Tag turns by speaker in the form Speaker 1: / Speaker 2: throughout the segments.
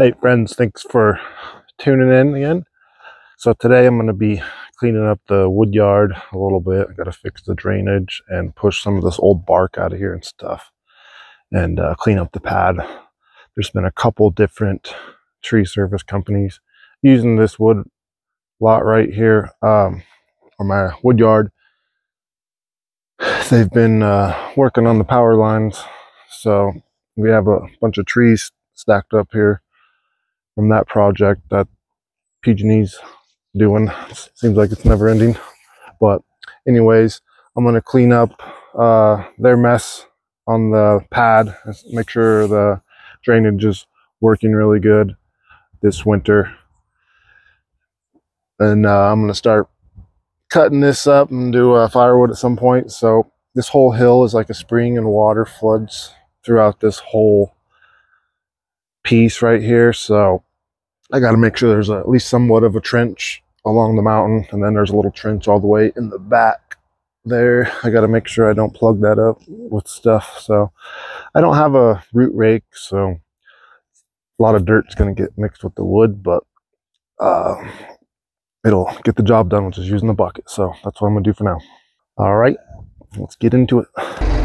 Speaker 1: Hey friends, thanks for tuning in again. So today I'm going to be cleaning up the wood yard a little bit. I got to fix the drainage and push some of this old bark out of here and stuff and uh, clean up the pad. There's been a couple different tree service companies using this wood lot right here um, on my wood yard. They've been uh, working on the power lines. So we have a bunch of trees stacked up here from that project that PG&E's doing. Seems like it's never ending. But anyways, I'm going to clean up uh, their mess on the pad. Make sure the drainage is working really good this winter. And uh, I'm going to start cutting this up and do uh, firewood at some point. So this whole hill is like a spring and water floods throughout this whole piece right here. So I got to make sure there's a, at least somewhat of a trench along the mountain. And then there's a little trench all the way in the back there. I got to make sure I don't plug that up with stuff. So I don't have a root rake. So a lot of dirt's going to get mixed with the wood, but uh, it'll get the job done which is using the bucket. So that's what I'm going to do for now. All right, let's get into it.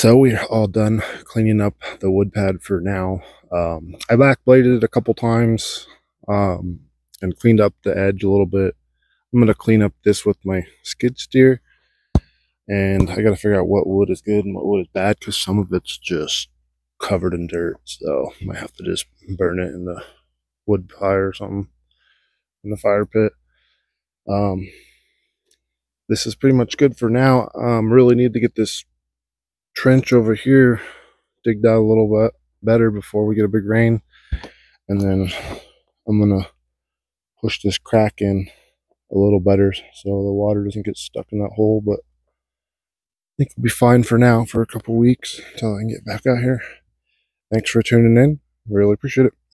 Speaker 1: So we're all done cleaning up the wood pad for now. Um, I backbladed it a couple times um, and cleaned up the edge a little bit. I'm going to clean up this with my skid steer. And I got to figure out what wood is good and what wood is bad because some of it's just covered in dirt. So I might have to just burn it in the wood fire or something in the fire pit. Um, this is pretty much good for now. Um, really need to get this trench over here dig that a little bit better before we get a big rain. And then I'm to push this crack in a little better so the water doesn't get stuck in that hole. But I think we'll be fine for now for a couple weeks until I can get back out here. Thanks for tuning in. Really appreciate it.